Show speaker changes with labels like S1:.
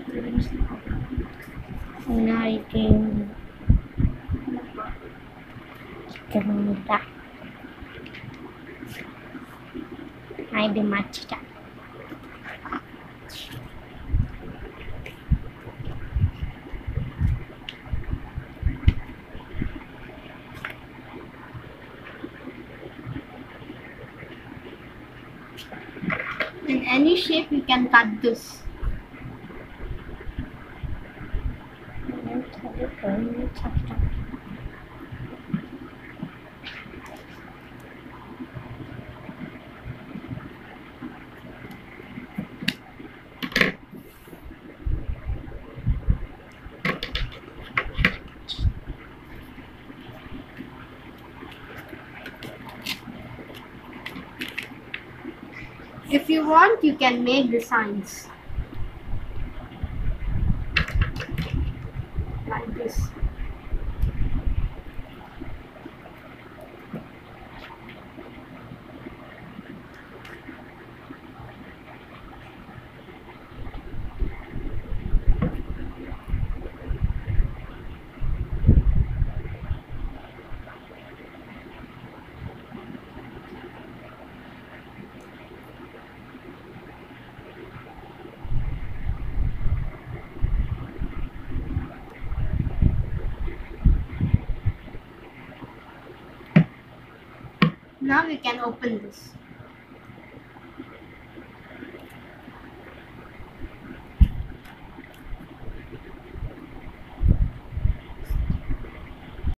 S1: buildings
S2: now. You can Ganda. Haydi maçta.
S1: In any shape, you can cut this. If you want, you can make the signs. Like this. Now we can open this.